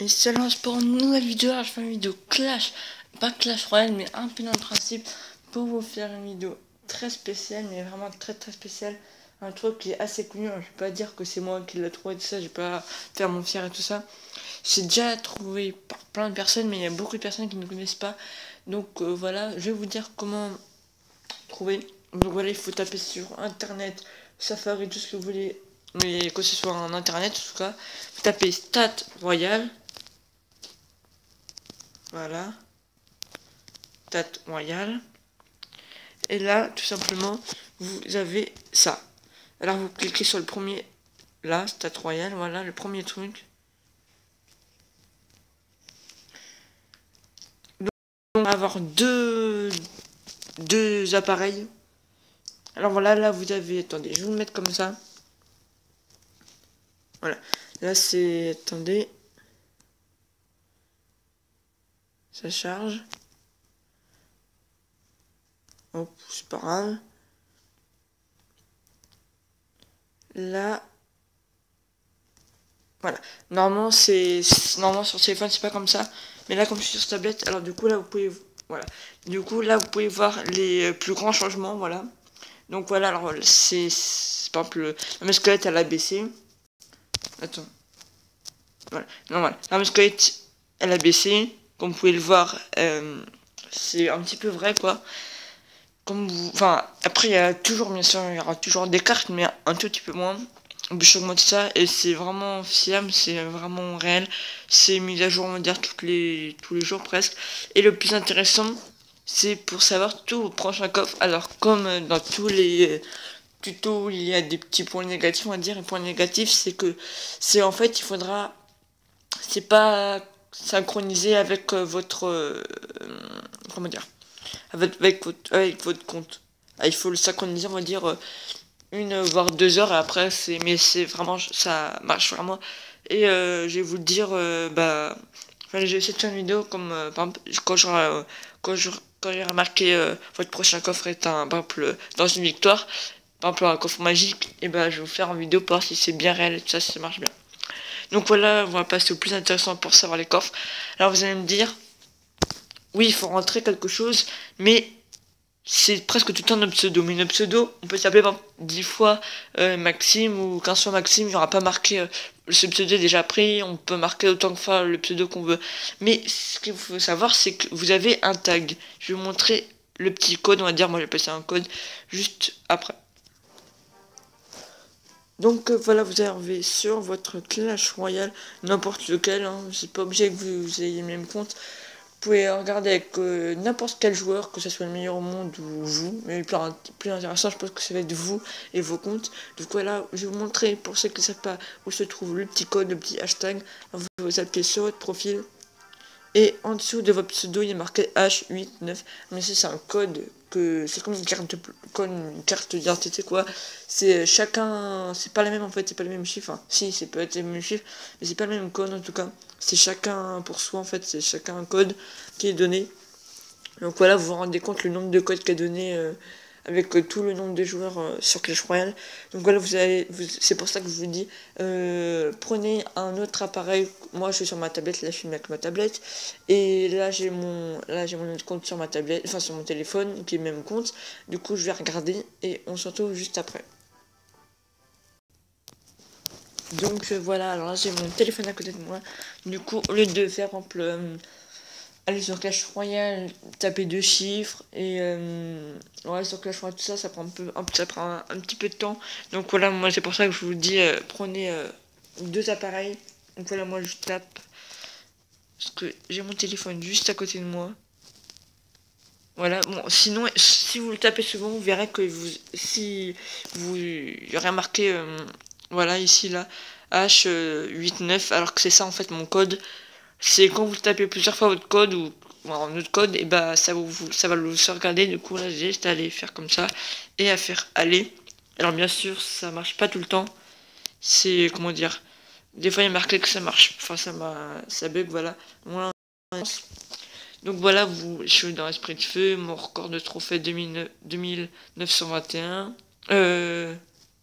Et ça lance pour une nouvelle vidéo. je fais une vidéo Clash, pas Clash Royale, mais un peu dans le principe pour vous faire une vidéo très spéciale, mais vraiment très très spéciale. Un truc qui est assez connu. Je vais pas dire que c'est moi qui l'ai trouvé tout ça. Je vais pas faire mon fier et tout ça. C'est déjà trouvé par plein de personnes, mais il y a beaucoup de personnes qui ne connaissent pas. Donc euh, voilà, je vais vous dire comment trouver. Donc voilà, il faut taper sur internet, Safari, tout ce que vous voulez, mais que ce soit en internet en tout cas. Vous tapez Stat Royal. Voilà. Stat Royal. Et là, tout simplement, vous avez ça. Alors vous cliquez sur le premier, là, Stat Royal, voilà, le premier truc. on va avoir deux, deux appareils. Alors voilà, là vous avez, attendez, je vais vous le mettre comme ça. Voilà, là c'est, attendez, ça charge. Hop, c'est pas grave. Là, voilà. Normalement, c'est normalement sur téléphone, c'est pas comme ça. Mais là, comme je suis sur tablette, alors du coup, là, vous pouvez... Voilà. Du coup, là, vous pouvez voir les plus grands changements, voilà. Donc voilà, alors c'est... Par exemple, la musculette, elle a baissé. Attends. Voilà. Non, voilà. La musculette, elle a baissé. Comme vous pouvez le voir, euh, c'est un petit peu vrai, quoi. Comme. Enfin, après, il y a toujours, bien sûr, il y aura toujours des cartes, mais un tout petit peu moins j'augmente ça et c'est vraiment fiable, c'est vraiment réel. C'est mis à jour, on va dire, les, tous les jours presque. Et le plus intéressant, c'est pour savoir tout au prochain coffre. Alors, comme dans tous les tutos, il y a des petits points négatifs, on va dire. Les points négatifs, c'est que, c'est en fait, il faudra, c'est pas synchronisé avec euh, votre, euh, comment dire, avec, votre, avec votre compte. Ah, il faut le synchroniser, on va dire, euh, une voire deux heures après c'est mais c'est vraiment ça marche vraiment et je vais vous le dire bah j'ai essayé de faire une vidéo comme quand j'aurai quand je quand j'ai remarqué votre prochain coffre est un par dans une victoire par un coffre magique et bah je vais vous faire une vidéo pour voir si c'est bien réel et tout ça si ça marche bien donc voilà on va passer au plus intéressant pour savoir les coffres alors vous allez me dire oui il faut rentrer quelque chose mais c'est presque tout notre pseudo. Mais notre pseudo, on peut s'appeler 10 fois euh, Maxime ou 15 fois Maxime, il n'y aura pas marqué euh, ce pseudo déjà pris, on peut marquer autant de fois le pseudo qu'on veut. Mais ce qu'il faut savoir, c'est que vous avez un tag. Je vais vous montrer le petit code, on va dire, moi j'ai passé un code juste après. Donc euh, voilà, vous arrivez sur votre Clash Royale, n'importe lequel, hein, c'est pas obligé que vous ayez le même compte pouvez regarder avec euh, n'importe quel joueur, que ce soit le meilleur au monde ou vous. Mais plus, intéressant, je pense que ça va être vous et vos comptes. Donc voilà, je vais vous montrer pour ceux qui ne savent pas où se trouve le petit code, le petit hashtag. Vous appuyez sur votre profil. Et en dessous de votre pseudo, il a marqué H89. Mais c'est un code c'est comme une carte, comme carte d'identité quoi. C'est chacun, c'est pas la même en fait, c'est pas le même chiffre. si, c'est peut être le même chiffre, mais c'est pas le même code en tout cas. C'est chacun pour soi en fait, c'est chacun un code qui est donné. Donc voilà, vous vous rendez compte le nombre de codes qu'a donné. Euh, avec euh, tout le nombre de joueurs euh, sur Clash Royale. Donc voilà, vous avez, c'est pour ça que je vous dis, euh, prenez un autre appareil. Moi, je suis sur ma tablette, là, je suis avec ma tablette, et là, j'ai mon, là, j'ai mon autre compte sur ma tablette, enfin sur mon téléphone, qui est le même compte. Du coup, je vais regarder et on se retrouve juste après. Donc voilà, alors là j'ai mon téléphone à côté de moi. Du coup, au lieu de faire, par exemple, aller sur Clash Royale, taper deux chiffres et ouais, sur Clash Royale tout ça, ça prend un peu, ça prend un, petit peu de temps. Donc voilà, moi c'est pour ça que je vous dis euh, prenez euh, deux appareils. Donc voilà, moi je tape parce que j'ai mon téléphone juste à côté de moi. Voilà, bon, sinon, si vous le tapez souvent, vous verrez que vous, si vous, y aurait marqué, voilà, ici, là, H89, alors que c'est ça, en fait, mon code c'est quand vous tapez plusieurs fois votre code ou un autre code, et bah ça, vous, ça va le sauvegarder. Du coup, là, juste à aller faire comme ça et à faire aller. Alors, bien sûr, ça marche pas tout le temps. C'est comment dire Des fois, il a marqué que ça marche. Enfin, ça, ça bug, voilà. donc voilà, vous, je suis dans l'esprit de feu, mon record de trophée 2921. Euh,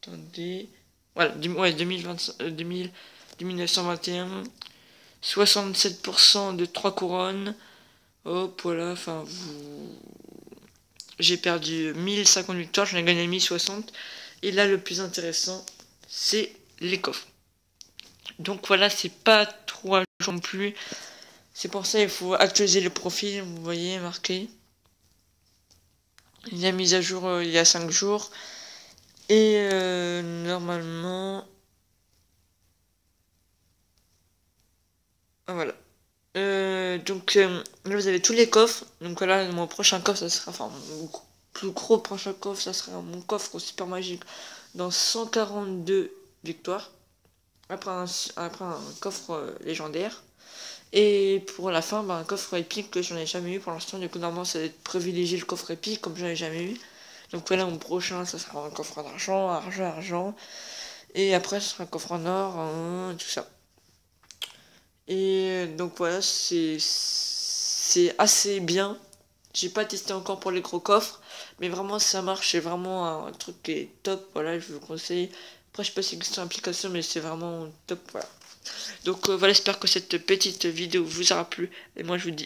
attendez. Voilà, ouais, 2020, 2000, 2921. 67% de 3 couronnes. Hop, voilà, enfin, vous... j'ai perdu 1050 victoires, j'en ai gagné 1060. Et là, le plus intéressant, c'est les coffres. Donc voilà, c'est pas trop non plus. C'est pour ça il faut actualiser le profil, vous voyez, marqué. Il a mis à jour euh, il y a 5 jours. Et euh, normalement... Ah, voilà. Euh, donc là vous avez tous les coffres. Donc voilà, mon prochain coffre, ça sera... Enfin, mon plus gros prochain coffre, ça sera mon coffre super magique dans 142 victoires. Après un, après un coffre légendaire. Et pour la fin, bah, un coffre épique que j'en ai jamais eu pour l'instant. Du coup, normalement, c'est de privilégier le coffre épique comme j'en ai jamais eu. Donc voilà, mon prochain, ça sera un coffre d'argent, argent, argent. Et après, ce sera un coffre en or, tout ça. Et donc voilà, c'est c'est assez bien. J'ai pas testé encore pour les gros coffres, mais vraiment ça marche, c'est vraiment un truc qui est top. Voilà, je vous conseille. Après, je sais pas si c'est une application, mais c'est vraiment top. Voilà. Donc euh, voilà, j'espère que cette petite vidéo vous aura plu. Et moi je vous dis